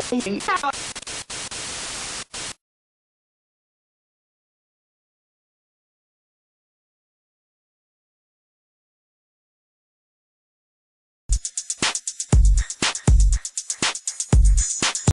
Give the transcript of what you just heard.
police